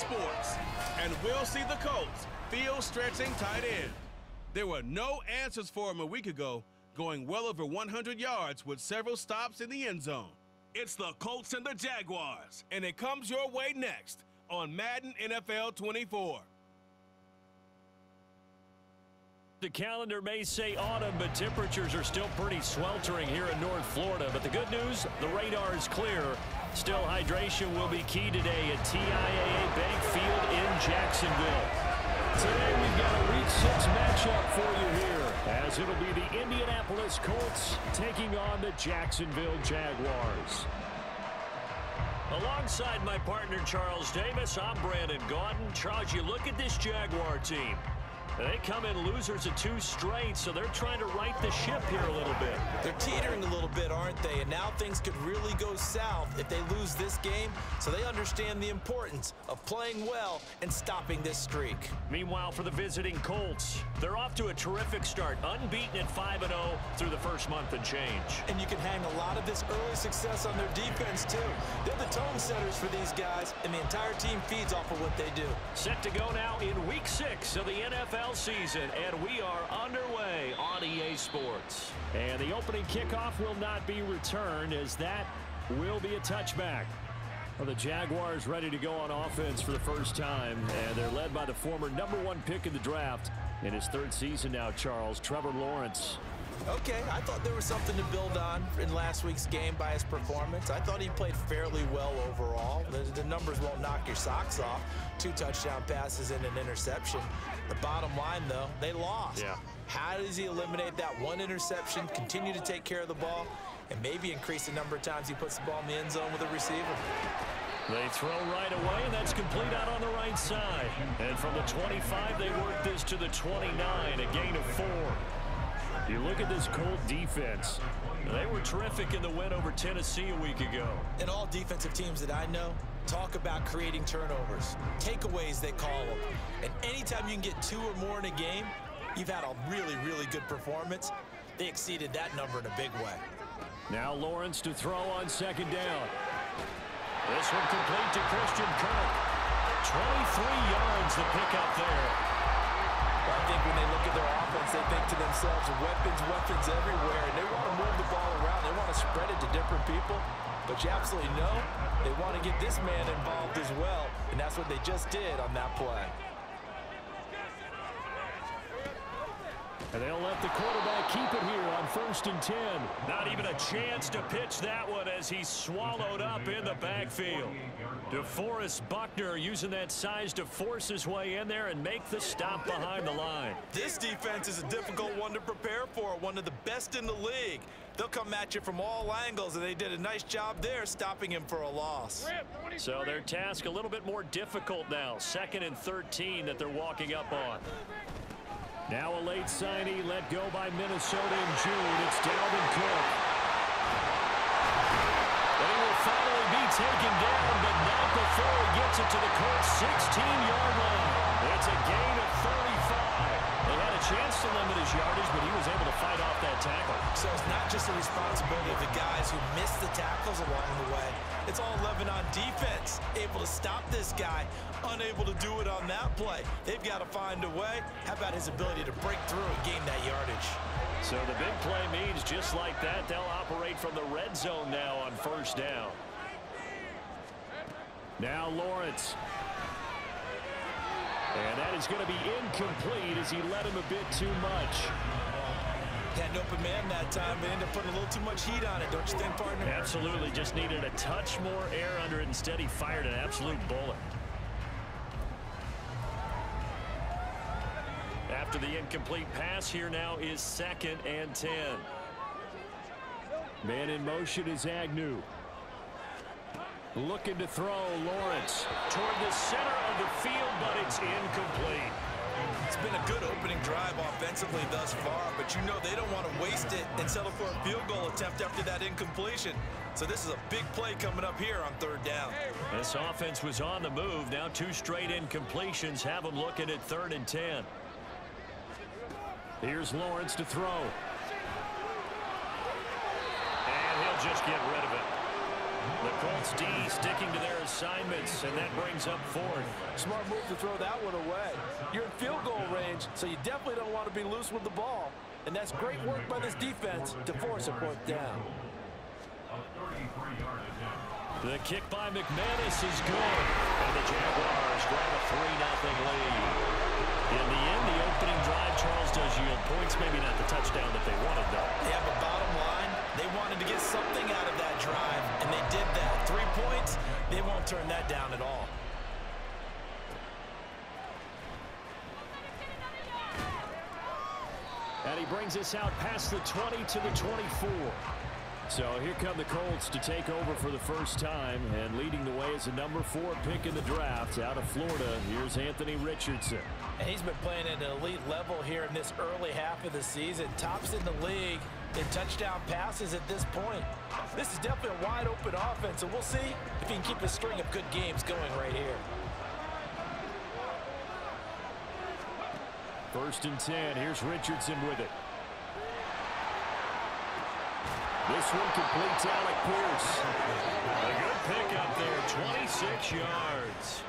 Sports. And we'll see the Colts field stretching tight end. There were no answers for him a week ago, going well over 100 yards with several stops in the end zone. It's the Colts and the Jaguars, and it comes your way next on Madden NFL 24. The calendar may say autumn, but temperatures are still pretty sweltering here in North Florida. But the good news, the radar is clear. Still, hydration will be key today at TIAA Bank Field in Jacksonville. Today, we've got a Week 6 matchup for you here, as it'll be the Indianapolis Colts taking on the Jacksonville Jaguars. Alongside my partner, Charles Davis, I'm Brandon Gaudin. Charles, you look at this Jaguar team. They come in losers of two straight, so they're trying to right the ship here a little bit. They're teetering a little bit, aren't they? And now things could really go south if they lose this game, so they understand the importance of playing well and stopping this streak. Meanwhile, for the visiting Colts, they're off to a terrific start, unbeaten at 5-0 through the first month and change. And you can hang a lot of this early success on their defense, too. They're the tone setters for these guys, and the entire team feeds off of what they do. Set to go now in Week 6 of the NFL season, and we are underway on EA Sports. And the opening kickoff will not be returned as that will be a touchback. Well, the Jaguars ready to go on offense for the first time, and they're led by the former number one pick in the draft in his third season now, Charles, Trevor Lawrence. Okay, I thought there was something to build on in last week's game by his performance. I thought he played fairly well overall. The, the, numbers won't knock your socks off. Two touchdown passes and an interception. The bottom line, though, they lost. Yeah. How does he eliminate that one interception, continue to take care of the ball, and maybe increase the number of times he puts the ball in the end zone with a receiver? They throw right away, and that's complete out on the right side. And from the 25, they work this to the 29, a gain of four. You look at this Colt defense. They were terrific in the win over Tennessee a week ago. And all defensive teams that I know talk about creating turnovers. Takeaways, they call them. And anytime you can get two or more in a game, you've had a really, really good performance. They exceeded that number in a big way. Now Lawrence to throw on second down. This one complete to Christian Kirk. 23 yards the pick up there. I think when they look at their offense, they think to themselves, weapons, weapons everywhere, and they want to move the ball around. They want to spread it to different people. But you absolutely know they want to get this man involved as well, and that's what they just did on that play. And they'll let the quarterback keep it here on first and 10. Not even a chance to pitch that one as he's swallowed up in the backfield. DeForest Buckner using that size to force his way in there and make the stop behind the line. This defense is a difficult one to prepare for, one of the best in the league. They'll come at you from all angles, and they did a nice job there stopping him for a loss. So their task a little bit more difficult now. Second and 13 that they're walking up on. Now a late signee let go by Minnesota in June. It's Dalvin Cook. They will finally be taken down, but not before he gets it to the Colts 16-yard line. It's a gain chance to limit his yardage, but he was able to fight off that tackle. So it's not just the responsibility of the guys who missed the tackles along the way. It's all 11 on defense, able to stop this guy, unable to do it on that play. They've got to find a way. How about his ability to break through and gain that yardage? So the big play means just like that, they'll operate from the red zone now on first down. Now Lawrence. And that is going to be incomplete as he led him a bit too much. Had an open man that time, but ended up putting a little too much heat on it, don't you think, partner? Absolutely. Just needed a touch more air under it. Instead, he fired an absolute bullet. After the incomplete pass, here now is second and 10. Man in motion is Agnew. Looking to throw Lawrence toward the center of the field, but it's incomplete. It's been a good opening drive offensively thus far, but you know they don't want to waste it and settle for a field goal attempt after that incompletion. So this is a big play coming up here on third down. This offense was on the move. Now two straight incompletions have them looking at third and 10. Here's Lawrence to throw. And he'll just get rid of it. The Colts D sticking to their assignments, and that brings up fourth. Smart move to throw that one away. You're in field goal range, so you definitely don't want to be loose with the ball. And that's great work by this defense to force a fourth down. The kick by McManus is good. And the Jaguars grab a 3-0 lead. In the end, the opening drive, Charles does yield points. Maybe not the touchdown that they wanted, though. Yeah, but bottom line, they wanted to get something out of that drive, and they did that. Three points, they won't turn that down at all. And he brings us out past the 20 to the 24. So here come the Colts to take over for the first time. And leading the way is a number four pick in the draft out of Florida. Here's Anthony Richardson. And he's been playing at an elite level here in this early half of the season. Tops in the league in touchdown passes at this point. This is definitely a wide open offense, and we'll see if he can keep a string of good games going right here. First and 10. Here's Richardson with it. This one complete to Alec Pierce. A good pick up there, 26 yards.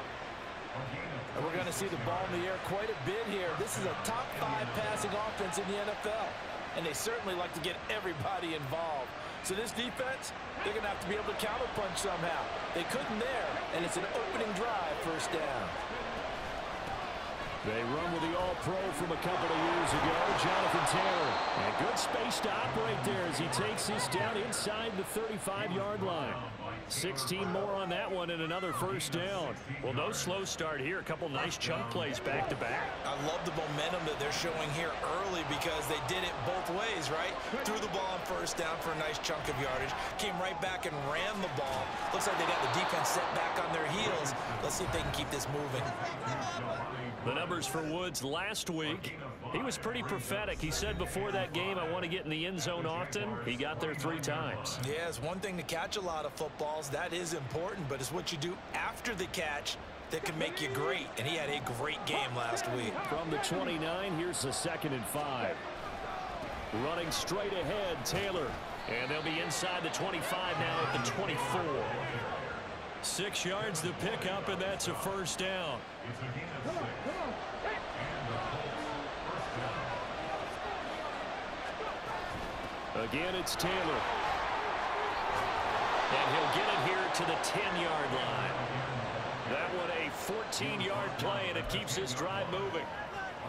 And we're going to see the ball in the air quite a bit here. This is a top five passing offense in the NFL. And they certainly like to get everybody involved. So this defense, they're going to have to be able to counterpunch somehow. They couldn't there, and it's an opening drive first down. They run with the All-Pro from a couple of years ago, Jonathan Taylor. And good space to operate there as he takes this down inside the 35-yard line. 16 more on that one and another first down. Well, no slow start here. A couple nice chunk plays back-to-back. -back. I love the momentum that they're showing here early because they did it both ways, right? Threw the ball on first down for a nice chunk of yardage, came right back and ran the ball. Looks like they got the defense set back on their heels. Let's see if they can keep this moving. The numbers for Woods last week, he was pretty prophetic. He said before that game, I want to get in the end zone often. He got there three times. Yeah, it's one thing to catch a lot of footballs. That is important, but it's what you do after the catch that can make you great. And he had a great game last week. From the 29, here's the second and five. Running straight ahead, Taylor. And they'll be inside the 25 now at the 24. Six yards to pick up, and that's a first down. Again, it's Taylor. And he'll get it here to the 10-yard line. That one a 14-yard play, and it keeps this drive moving.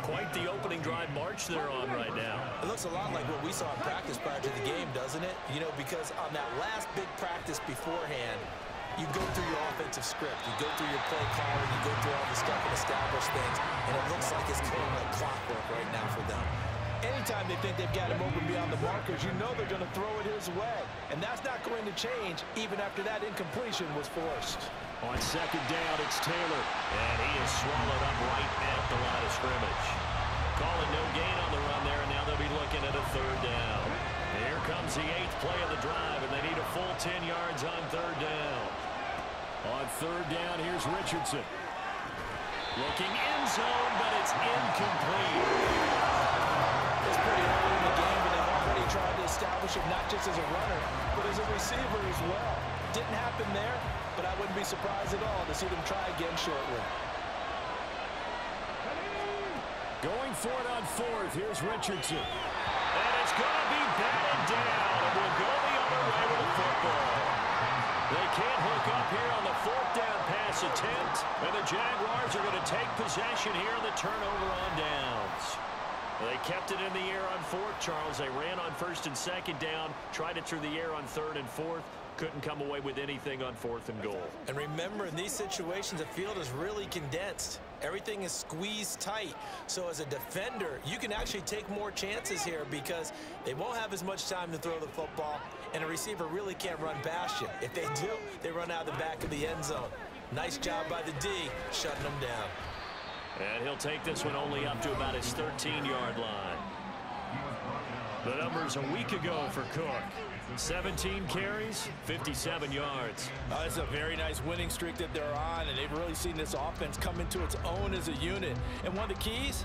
Quite the opening drive march they're on right now. It looks a lot like what we saw in practice prior to the game, doesn't it? You know, because on that last big practice beforehand, you go through your offensive script, you go through your play calling, you go through all the stuff and establish things, and it looks like it's going like clockwork right now for them. Anytime they think they've got him open beyond the markers, you know they're going to throw it his way. And that's not going to change even after that incompletion was forced. On second down, it's Taylor. And he is swallowed up right at the line of scrimmage. Calling no gain on the run there, and now they'll be looking at a third down. Comes the eighth play of the drive, and they need a full 10 yards on third down. On third down, here's Richardson. Looking end zone, but it's incomplete. It's pretty early in the game, but they've already tried to establish him not just as a runner, but as a receiver as well. Didn't happen there, but I wouldn't be surprised at all to see them try again shortly. Going for it on fourth, here's Richardson. Batted down, and we'll go the other way with the football. They can't hook up here on the fourth down pass attempt, and the Jaguars are going to take possession here on the turnover on downs. They kept it in the air on fourth, Charles. They ran on first and second down, tried it through the air on third and fourth. Couldn't come away with anything on fourth and goal. And remember, in these situations, the field is really condensed. Everything is squeezed tight. So as a defender, you can actually take more chances here because they won't have as much time to throw the football, and a receiver really can't run past you. If they do, they run out of the back of the end zone. Nice job by the D, shutting them down. And he'll take this one only up to about his 13-yard line. The numbers a week ago for Cook. 17 carries, 57 yards. Uh, it's a very nice winning streak that they're on, and they've really seen this offense come into its own as a unit. And one of the keys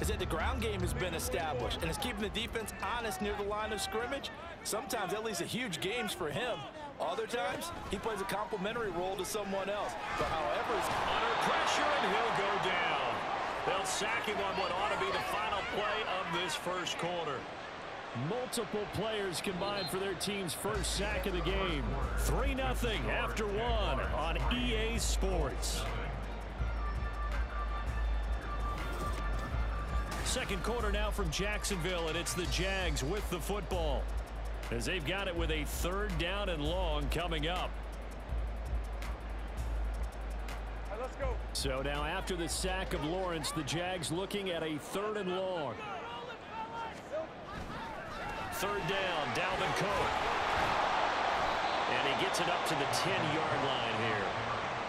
is that the ground game has been established, and it's keeping the defense honest near the line of scrimmage. Sometimes that leads to huge games for him. Other times, he plays a complementary role to someone else. But however, under pressure, and he'll go down. They'll sack him on what ought to be the final play of this first quarter. Multiple players combined for their team's first sack of the game. 3-0 after one on EA Sports. Second quarter now from Jacksonville, and it's the Jags with the football. As they've got it with a third down and long coming up. Let's go. So now after the sack of Lawrence, the Jags looking at a third and long. Third down, Dalvin Cook. And he gets it up to the 10-yard line here.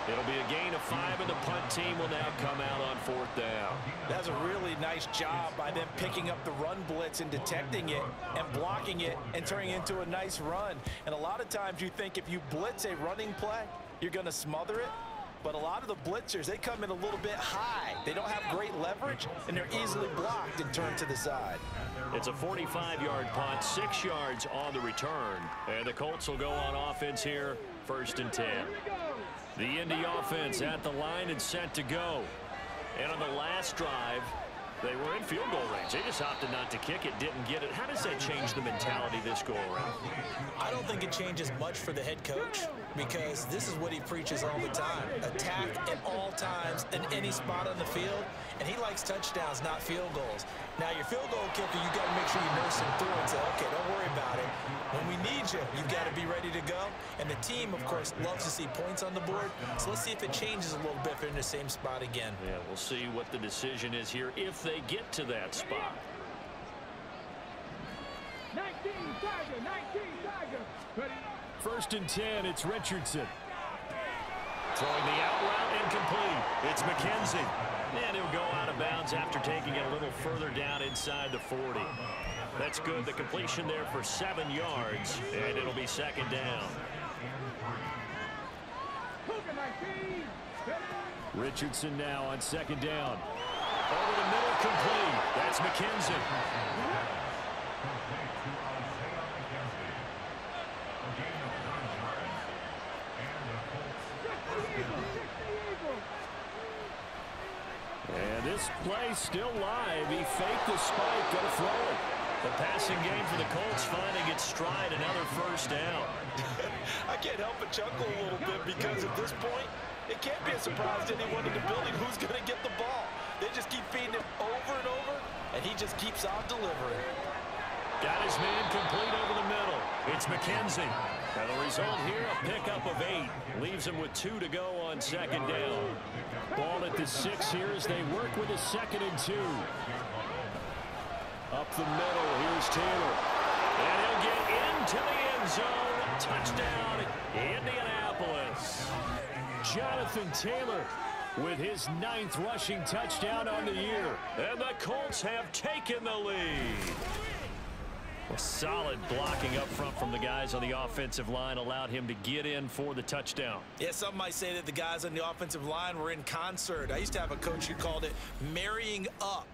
It'll be a gain of five, and the punt team will now come out on fourth down. That's a really nice job by them picking up the run blitz and detecting it and blocking it and turning it into a nice run. And a lot of times you think if you blitz a running play, you're going to smother it. But a lot of the blitzers, they come in a little bit high. They don't have great leverage, and they're easily blocked and turned to the side. It's a 45-yard punt, six yards on the return. And the Colts will go on offense here, first and 10. The Indy offense at the line and set to go. And on the last drive, they were in field goal range. They just opted not to kick it, didn't get it. How does that change the mentality this go around? I don't think it changes much for the head coach because this is what he preaches all the time. Attack at all times in any spot on the field, and he likes touchdowns, not field goals. Now, your field goal kicker, you got to make sure you nurse him through and say, okay, don't worry about it. When we need you, you've got to be ready to go. And the team, of course, loves to see points on the board. So let's see if it changes a little bit if they're in the same spot again. Yeah, we'll see what the decision is here if they get to that spot. 19 Tiger, 19 Tiger. First and 10, it's Richardson. Throwing the out route incomplete. It's McKenzie. And he'll go out of bounds after taking it a little further down inside the 40. That's good. The completion there for seven yards, and it'll be second down. Richardson now on second down. Over the middle, complete. That's McKenzie. And this play still live. He faked the spike, going to throw it. The passing game for the Colts finding its stride, another first down. I can't help but chuckle a little bit because at this point, it can't be a surprise to anyone in the building who's going to get the ball. They just keep feeding him over and over, and he just keeps on delivering. Got his man complete over the middle. It's McKenzie. And the result here, a pickup of eight. Leaves him with two to go on second down. Ball at the six here as they work with a second and two. Up the middle, here's Taylor. And he'll get into the end zone. Touchdown, Indianapolis. Jonathan Taylor with his ninth rushing touchdown on the year. And the Colts have taken the lead. Well, solid blocking up front from the guys on the offensive line allowed him to get in for the touchdown. Yeah, some might say that the guys on the offensive line were in concert. I used to have a coach who called it marrying up,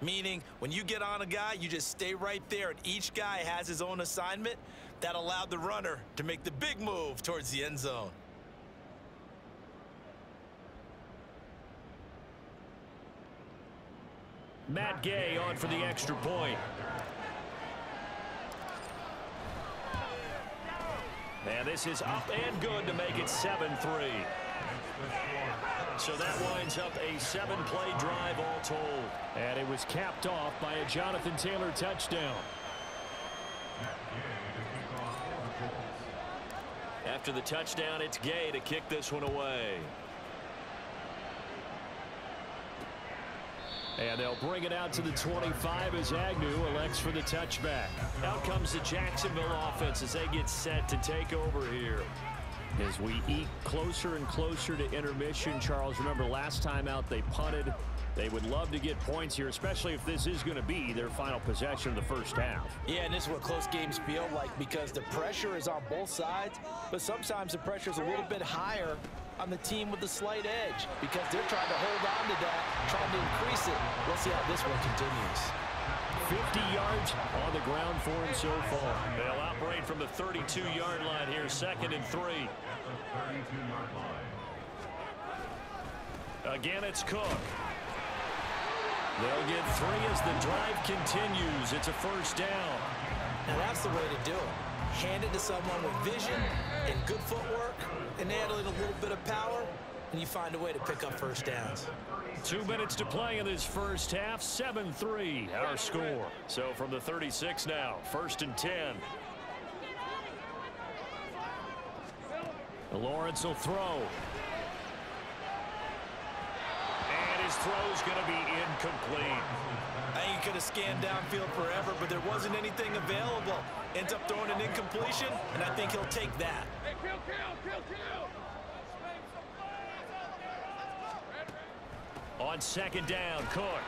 meaning when you get on a guy, you just stay right there, and each guy has his own assignment. That allowed the runner to make the big move towards the end zone. Matt Gay on for the extra point. And this is up and good to make it 7-3. So that winds up a seven-play drive all told. And it was capped off by a Jonathan Taylor touchdown. After the touchdown, it's Gay to kick this one away. And they'll bring it out to the 25 as Agnew elects for the touchback. Out comes the Jacksonville offense as they get set to take over here. As we eat closer and closer to intermission, Charles, remember last time out they punted. They would love to get points here, especially if this is going to be their final possession of the first half. Yeah, and this is what close games feel like because the pressure is on both sides, but sometimes the pressure is a little bit higher on the team with the slight edge because they're trying to hold on to that, trying to increase it. We'll see how this one continues. 50 yards on the ground for him so far. They'll operate from the 32-yard line here, second and three. Again, it's Cook. They'll get three as the drive continues. It's a first down. Now that's the way to do it. Hand it to someone with vision and good footwork, and add a little bit of power, and you find a way to pick up first downs. Two minutes to play in this first half. 7-3 our score. So from the 36 now, first and 10. Lawrence will throw. And his throw's going to be incomplete. I think he could have scanned downfield forever, but there wasn't anything available. Ends up throwing an incompletion, and I think he'll take that. Hey, kill, kill, kill, kill. On second down, Cook.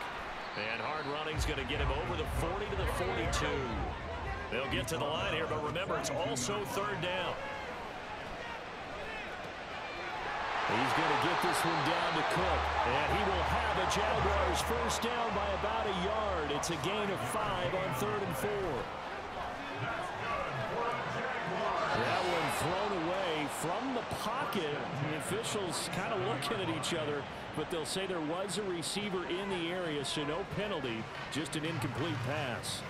And hard running's going to get him over the 40 to the 42. They'll get to the line here, but remember, it's also third down. He's going to get this one down to Cook. And he will have a Jaguars first down by about a yard. It's a gain of five on third and four. That one thrown away from the pocket. The officials kind of looking at each other, but they'll say there was a receiver in the area, so no penalty, just an incomplete pass.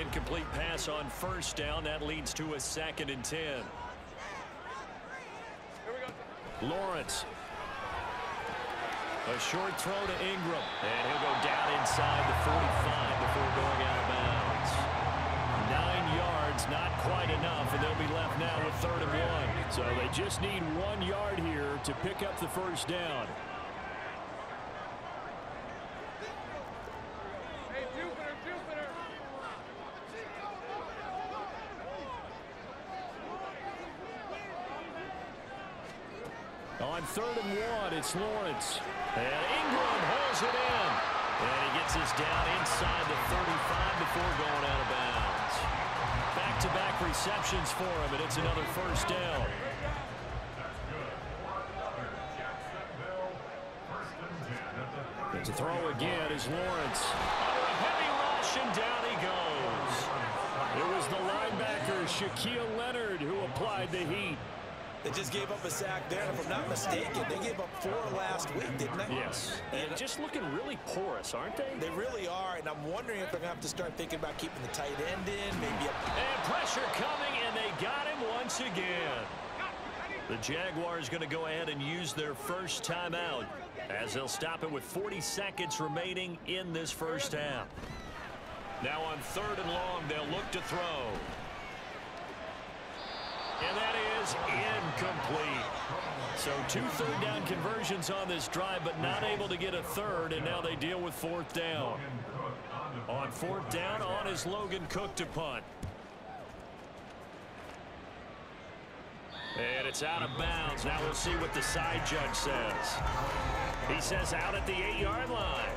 Incomplete pass on first down. That leads to a second and 10. Lawrence. A short throw to Engram. And he'll go down inside the 45 before going out of bounds. Nine yards, not quite enough, and they'll be left now with third and one. So they just need one yard here to pick up the first down. Hey, Jupiter, Jupiter. On third and one, it's Lawrence. And Engram holds it in. And he gets this down inside the 35 before going out of bounds. Back-to-back -back receptions for him, and it's another first down. To throw again is Lawrence. Under a heavy rush, and down he goes. It was the linebacker, Shaquille Leonard, who applied the heat. They just gave up a sack there, and if I'm not mistaken, they gave up four last week, didn't they? Yes. And just looking really porous, aren't they? They really are, and I'm wondering if they're going to have to start thinking about keeping the tight end in, maybe a... And pressure coming, and they got him once again. The Jaguars going to go ahead and use their first timeout as they'll stop it with 40 seconds remaining in this first half. Now on third and long, they'll look to throw. And that is incomplete. So two third down conversions on this drive, but not able to get a third, and now they deal with fourth down. On fourth down, on is Logan Cooke to punt. And it's out of bounds. Now we'll see what the side judge says. He says out at the eight-yard line.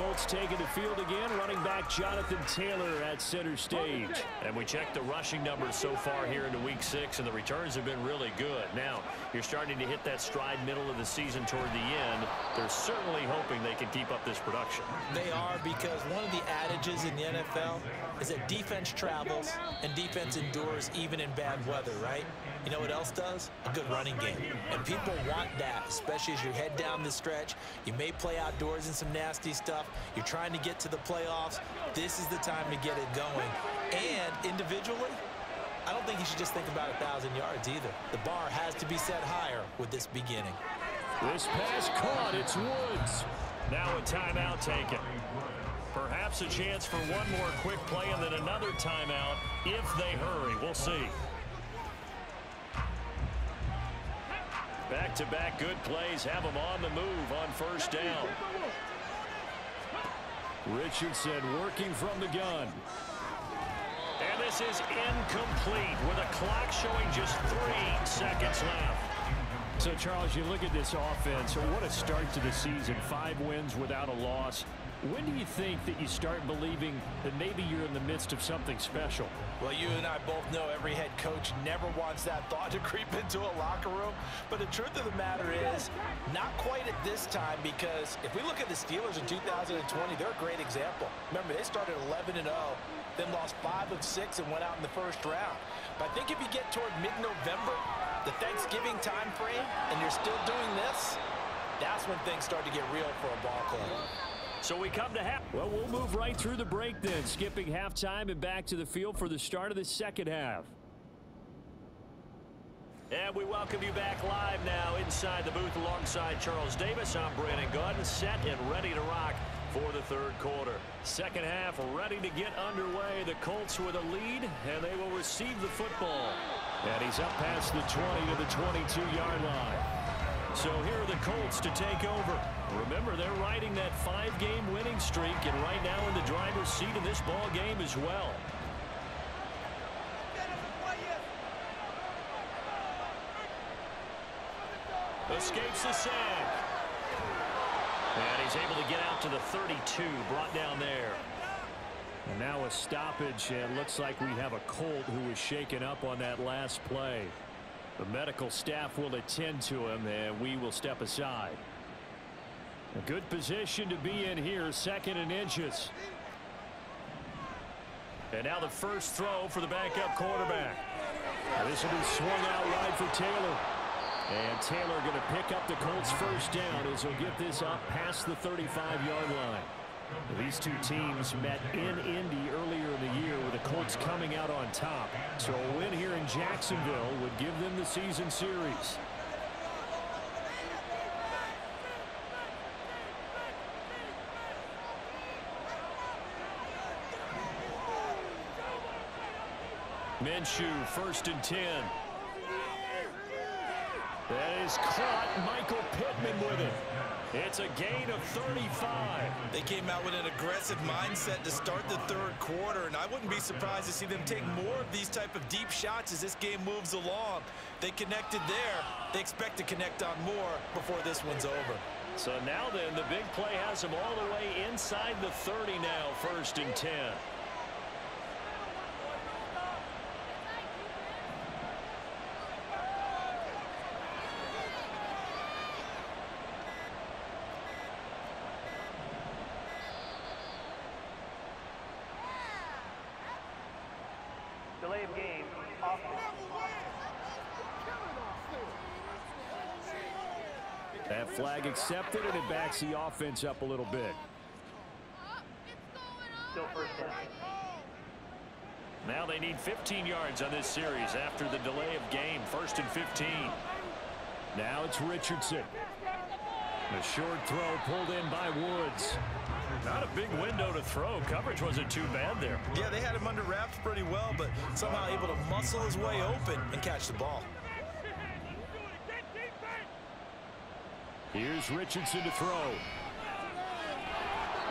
Colts taking the field again. Running back Jonathan Taylor at center stage. And we checked the rushing numbers so far here into week six, and the returns have been really good. Now, you're starting to hit that stride middle of the season toward the end. They're certainly hoping they can keep up this production. They are because one of the adages in the NFL is that defense travels and defense endures even in bad weather, right? You know what else does? A good running game. And people want that, especially as you head down the stretch. You may play outdoors in some nasty stuff. You're trying to get to the playoffs. This is the time to get it going. And individually, I don't think you should just think about a 1,000 yards either. The bar has to be set higher with this beginning. This pass caught. It's Woods. Now a timeout taken. Perhaps a chance for one more quick play and then another timeout if they hurry. We'll see. Back-to-back -back good plays have them on the move on first down. Richardson working from the gun. And this is incomplete with a clock showing just three seconds left. So, Charles, you look at this offense, what a start to the season. Five wins without a loss. When do you think that you start believing that maybe you're in the midst of something special? Well, you and I both know every head coach never wants that thought to creep into a locker room. But the truth of the matter is, not quite at this time because if we look at the Steelers in 2020, they're a great example. Remember, they started 11-0, then lost 5 of 6 and went out in the first round. But I think if you get toward mid-November, the Thanksgiving time frame, and you're still doing this, that's when things start to get real for a ball club. So we come to half. Well, we'll move right through the break then, skipping halftime and back to the field for the start of the second half. And we welcome you back live now inside the booth alongside Charles Davis. I'm Brandon Gaudin, set and ready to rock for the third quarter. Second half ready to get underway. The Colts with a lead, and they will receive the football. And he's up past the 20 to the 22-yard line. So here are the Colts to take over. Remember, they're riding that five-game winning streak, and right now in the driver's seat in this ball game as well. Escapes the sack. And he's able to get out to the 32, brought down there. And now a stoppage, and looks like we have a Colt who was shaken up on that last play. The medical staff will attend to him, and we will step aside. A good position to be in here, second and inches. And now the first throw for the backup quarterback. This will be swung out wide for Taylor. And Taylor going to pick up the Colts first down as he'll get this up past the 35-yard line. These two teams met in Indy earlier in the year with the Colts coming out on top. So a win here in Jacksonville would give them the season series. Minshew, first and 10. That is caught. Michael Pittman with it. It's a gain of 35. They came out with an aggressive mindset to start the third quarter, and I wouldn't be surprised to see them take more of these type of deep shots as this game moves along. They connected there. They expect to connect on more before this one's over. So now then, the big play has them all the way inside the 30 now, first and 10. Delay of game. That flag accepted, and it backs the offense up a little bit. Still first down. Now they need 15 yards on this series after the delay of game. First and 15. Now it's Richardson. A short throw pulled in by Woods. Not a big window to throw. Coverage wasn't too bad there. Yeah, they had him under wraps pretty well, but somehow able to muscle his way open and catch the ball. Here's Richardson to throw.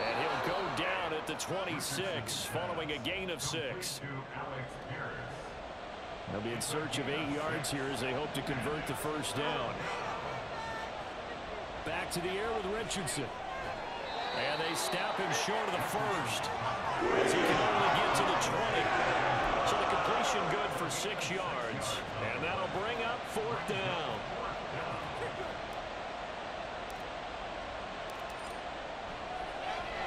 And he'll go down at the 26 following a gain of six. They'll be in search of eight yards here as they hope to convert the first down. Back to the air with Richardson. And they stop him short of the first as he can only get to the 20. So the completion good for six yards. And that'll bring up fourth down.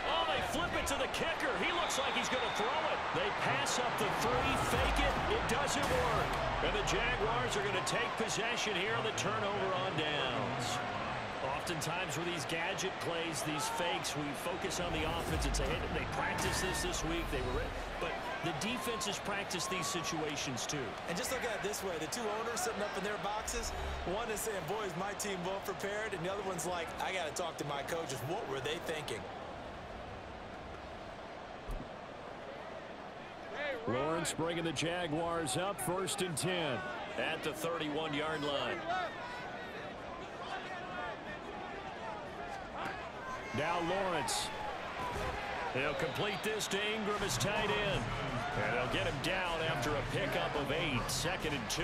Oh, they flip it to the kicker. He looks like he's going to throw it. They pass up the three, fake it. It doesn't work. And the Jaguars are going to take possession here on the turnover on downs. Oftentimes with these gadget plays, these fakes, we focus on the offense and say, hey, they practiced this this week. They were, but the defenses practice these situations too. And just look at it this way. The two owners sitting up in their boxes, one is saying, boys, my team well prepared, and the other one's like, I got to talk to my coaches. What were they thinking? Lawrence bringing the Jaguars up first and 10 at the 31-yard line. Now Lawrence. He'll complete this to Engram as tight end. And they'll get him down after a pickup of eight, second and two.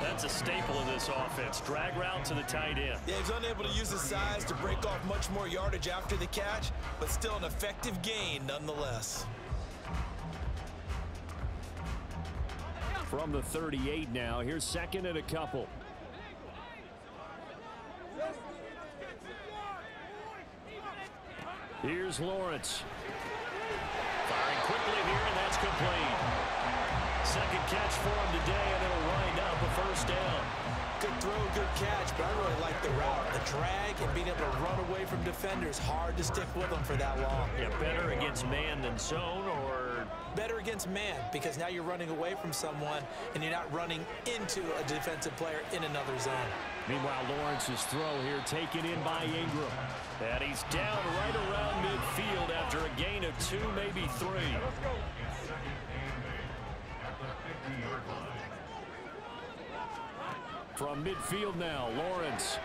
That's a staple of this offense. Drag route to the tight end. Yeah, he's unable to use his size to break off much more yardage after the catch, but still an effective gain nonetheless. From the 38 now, here's second and a couple. Here's Lawrence. Firing quickly here, and that's complete. Second catch for him today, and it'll wind up a first down. Good throw, good catch, but I really like the route. The drag and being able to run away from defenders. Hard to stick with them for that long. Yeah, better against man than zone, or better against man because now you're running away from someone and you're not running into a defensive player in another zone. Meanwhile, Lawrence's throw here taken in by Engram. And he's down right around midfield after a gain of two, maybe three. From midfield now, Lawrence.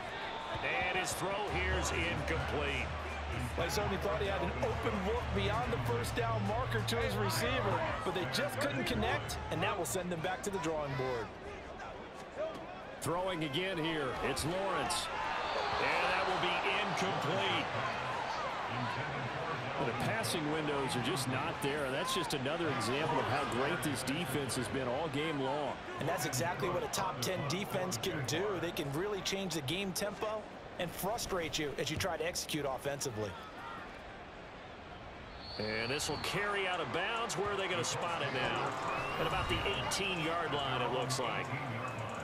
And his throw here is incomplete. They certainly thought he had an open look beyond the first down marker to his receiver, but they just couldn't connect, and that will send them back to the drawing board. Throwing again here, it's Lawrence. And that will be incomplete. The passing windows are just not there. That's just another example of how great this defense has been all game long. And that's exactly what a top 10 defense can do. They can really change the game tempo and frustrate you as you try to execute offensively. And this will carry out of bounds. Where are they going to spot it now? At about the 18-yard line, it looks like.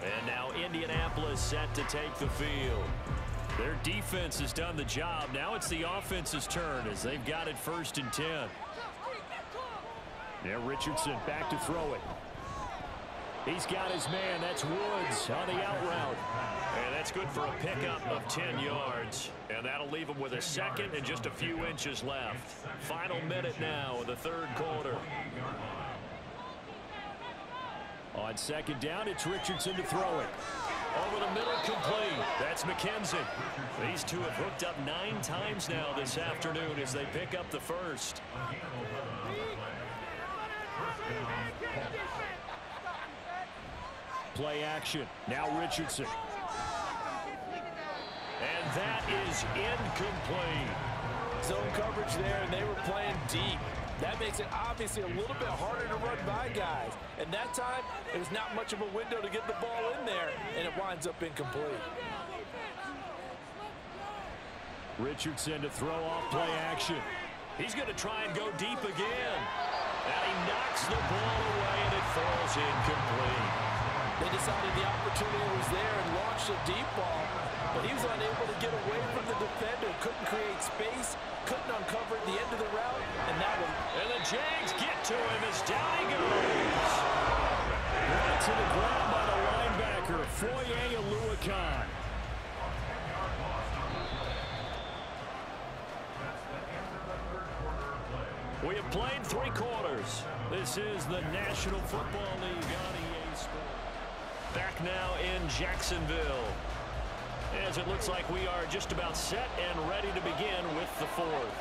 And now Indianapolis set to take the field. Their defense has done the job. Now it's the offense's turn as they've got it first and 10. Now Richardson back to throw it. He's got his man. That's Woods on the out route. And that's good for a pickup of 10 yards. And that'll leave him with a second and just a few inches left. Final minute now of the third quarter. On second down, it's Richardson to throw it. Over the middle, complete. That's McKenzie. These two have hooked up nine times now this afternoon as they pick up the first. Play action. Now Richardson. And that is incomplete. Zone coverage there, and they were playing deep. That makes it obviously a little bit harder to run by guys. And that time, there's not much of a window to get the ball in there, and it winds up incomplete. Richardson to throw off play action. He's going to try and go deep again. And he knocks the ball away, and it falls incomplete. They decided the opportunity was there and launched a deep ball, but he was unable to get away from the defender, couldn't create space, couldn't uncover at the end of the route, and that one. And the Jags get to him as down he goes. Right to the ground by the linebacker, Foye Oluokun. We have played three quarters. This is the National Football League on EA Sports. Back now in Jacksonville. As it looks like we are just about set and ready to begin with the fourth.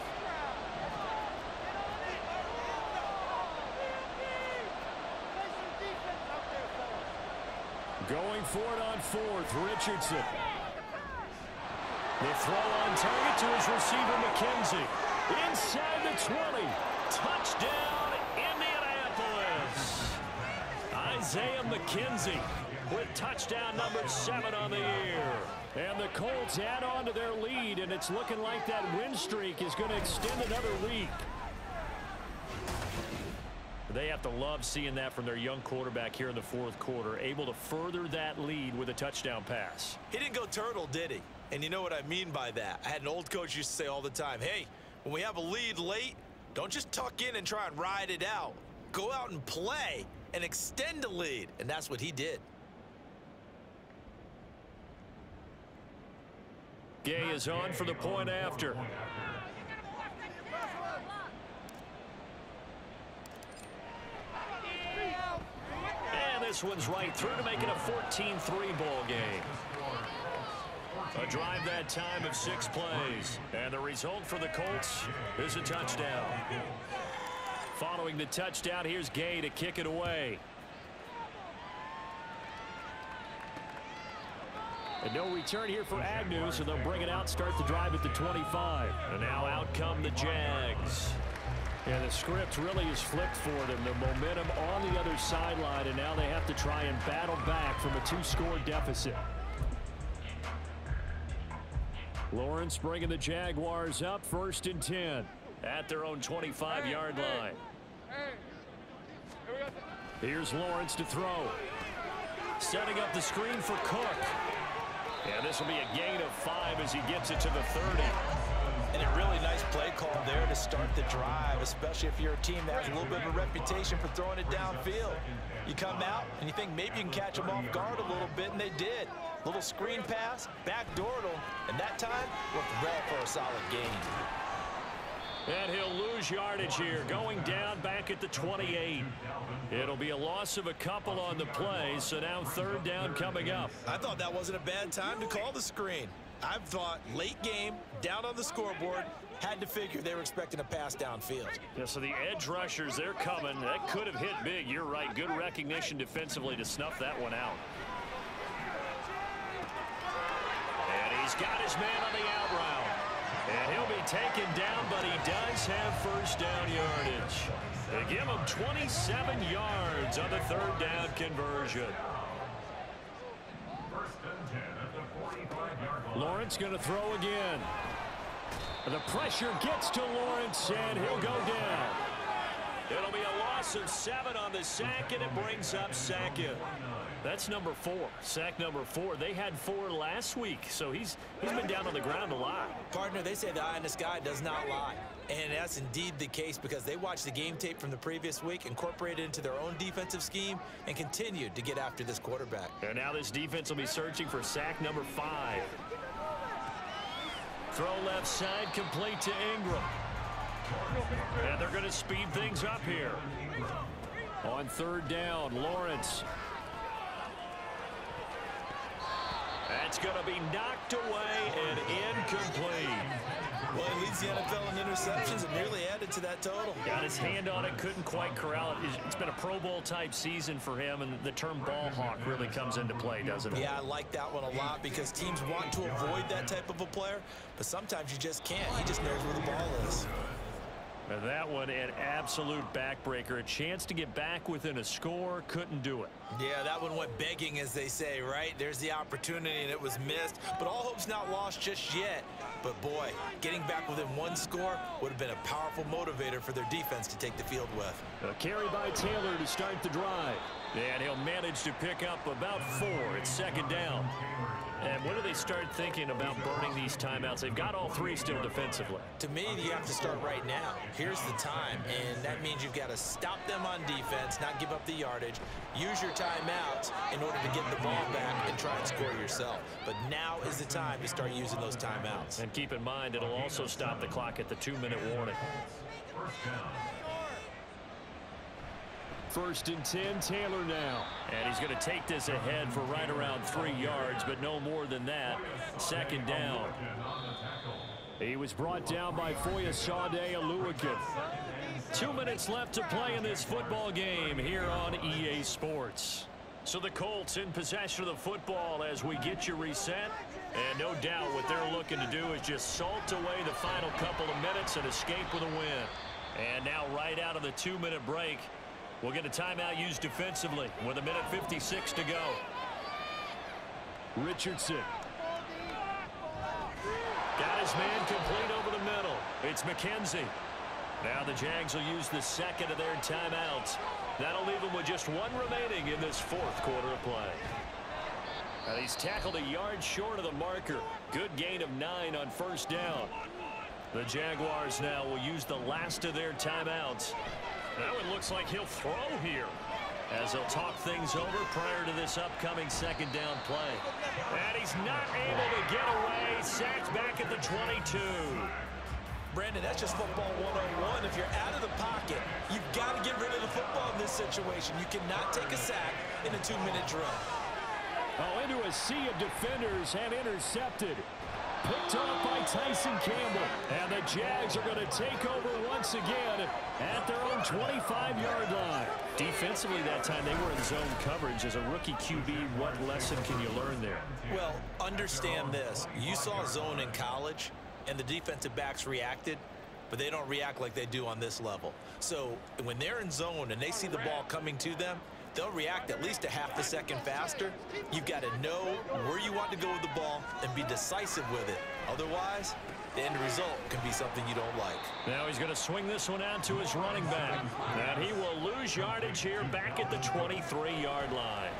Going for it on fourth, Richardson. The throw on target to his receiver, McKenzie. Inside the 20. Touchdown, Indianapolis. Isaiah McKenzie with touchdown number seven on the year. And the Colts add on to their lead, and it's looking like that win streak is going to extend another week. They have to love seeing that from their young quarterback here in the fourth quarter, able to further that lead with a touchdown pass. He didn't go turtle, did he? And you know what I mean by that. I had an old coach used to say all the time, hey, when we have a lead late, don't just tuck in and try and ride it out. Go out and play and extend the lead. And that's what he did. Gay is on for the point after. And this one's right through to make it a 14-3 ball game. A drive that time of six plays. And the result for the Colts is a touchdown. Following the touchdown, here's Gay to kick it away. And no return here for Agnew, so they'll bring it out, start the drive at the 25. And now out come the Jags. And the script really is flipped for them. The momentum on the other sideline, and now they have to try and battle back from a two-score deficit. Lawrence bringing the Jaguars up first and 10 at their own 25-yard line. Here's Lawrence to throw. Setting up the screen for Cook. And this will be a gain of five as he gets it to the 30. And a really nice play call there to start the drive, especially if you're a team that has a little bit of a reputation for throwing it downfield. You come out and you think maybe you can catch them off guard a little bit, and they did. Little screen pass, backdoored them, and that time worked well for a solid gain. And he'll lose yardage here, going down back at the 28. It'll be a loss of a couple on the play, so now third down coming up. I thought that wasn't a bad time to call the screen. I've thought late game, down on the scoreboard, had to figure they were expecting a pass downfield. Yeah, so the edge rushers, they're coming. That could have hit big. You're right. Good recognition defensively to snuff that one out. And he's got his man on the out route. And he'll be taken down, but he does have first down yardage. They give him 27 yards on the third down conversion. Lawrence going to throw again. The pressure gets to Lawrence, and he'll go down. It'll be a loss of seven on the sack, and it brings up second. That's number four. Sack number four. They had four last week, so he's he's been down on the ground a lot. Partner, they say the eye in the sky does not lie. And that's indeed the case because they watched the game tape from the previous week, incorporated into their own defensive scheme, and continued to get after this quarterback. And now this defense will be searching for sack number five. Throw left side, complete to Engram. And they're going to speed things up here. On third down, Lawrence. That's going to be knocked away and incomplete. Well, he leads the NFL in interceptions and nearly added to that total. Got his hand on it, couldn't quite corral it. It's been a Pro Bowl type season for him, and the term ball hawk really comes into play, doesn't it? Yeah, I like that one a lot because teams want to avoid that type of a player, but sometimes you just can't. He just knows where the ball is. And that one an absolute backbreaker. A chance to get back within a score. Couldn't do it. Yeah, that one went begging, as they say, right? There's the opportunity, and it was missed. But all hope's not lost just yet. But, boy, getting back within one score would have been a powerful motivator for their defense to take the field with. A carry by Taylor to start the drive. And he'll manage to pick up about four. It's second down. And when do they start thinking about burning these timeouts? They've got all three still defensively. To me, you have to start right now. Here's the time, and that means you've got to stop them on defense, not give up the yardage, use your timeouts in order to get the ball back and try and score yourself. But now is the time to start using those timeouts. And keep in mind, it'll also stop the clock at the two-minute warning. First and 10, Taylor now. And he's going to take this ahead for right around three yards, but no more than that. Second down. He was brought down by Foyesade Oluokun. Two minutes left to play in this football game here on EA Sports. So the Colts in possession of the football as we get you reset. And no doubt what they're looking to do is just salt away the final couple of minutes and escape with a win. And now right out of the two-minute break, we'll get a timeout used defensively with a minute 56 to go. Richardson. Got his man complete over the middle. It's McKenzie. Now the Jags will use the second of their timeouts. That'll leave them with just one remaining in this fourth quarter of play. And he's tackled a yard short of the marker. Good gain of nine on first down. The Jaguars now will use the last of their timeouts. Now it looks like he'll throw here as he'll talk things over prior to this upcoming second down play. And he's not able to get away. Sacked back at the 22. Brandon, that's just football 101. If you're out of the pocket, you've got to get rid of the football in this situation. You cannot take a sack in a two-minute drill. Oh, into a sea of defenders and intercepted. Picked off by Tyson Campbell. And the Jags are going to take over once again at their own 25-yard line. Defensively that time, they were in zone coverage. As a rookie QB, what lesson can you learn there? Well, understand this. You saw zone in college, and the defensive backs reacted, but they don't react like they do on this level. So when they're in zone and they see the ball coming to them, they'll react at least a half a second faster. You've got to know where you want to go with the ball and be decisive with it. Otherwise, the end result can be something you don't like. Now he's going to swing this one out to his running back. And he will lose yardage here back at the 23-yard line.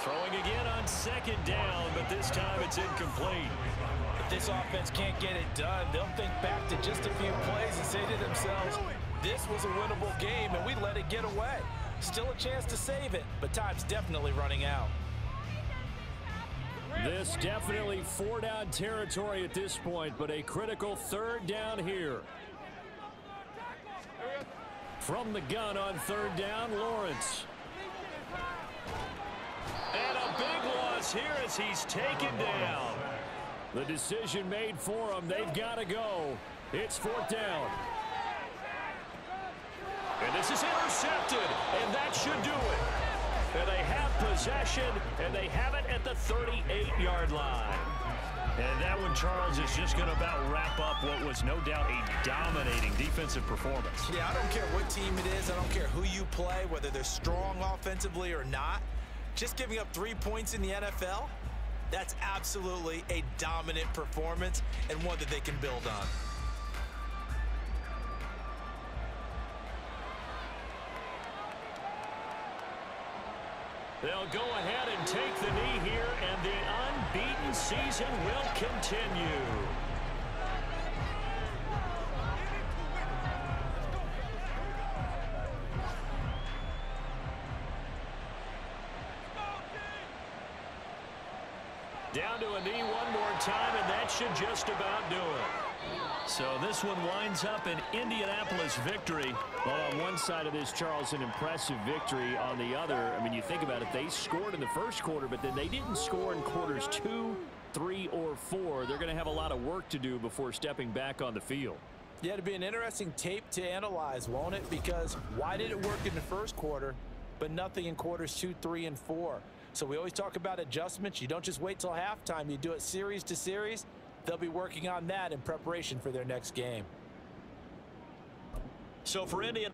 Throwing again on second down, but this time it's incomplete. If this offense can't get it done, they'll think back to just a few plays and say to themselves, this was a winnable game and we let it get away. Still a chance to save it, but time's definitely running out. This definitely four down territory at this point, but a critical third down here. From the gun on third down, Lawrence. And a big loss here as he's taken down. The decision made for him. They've got to go. It's fourth down. And this is intercepted, and that should do it. And they have possession, and they have it at the 38-yard line. And that one, Charles, is just going to about wrap up what was no doubt a dominating defensive performance. Yeah, I don't care what team it is. I don't care who you play, whether they're strong offensively or not. Just giving up three points in the NFL, that's absolutely a dominant performance and one that they can build on. They'll go ahead and take the knee here, and the unbeaten season will continue. This one winds up an Indianapolis victory. Well, on one side of this, Charles, an impressive victory. On the other, I mean, you think about it, they scored in the first quarter, but then they didn't score in quarters two, three, or four. They're going to have a lot of work to do before stepping back on the field. Yeah, it'll be an interesting tape to analyze, won't it? Because why did it work in the first quarter, but nothing in quarters two, three, and four? So we always talk about adjustments. You don't just wait till halftime. You do it series to series. They'll be working on that in preparation for their next game. So for Indian.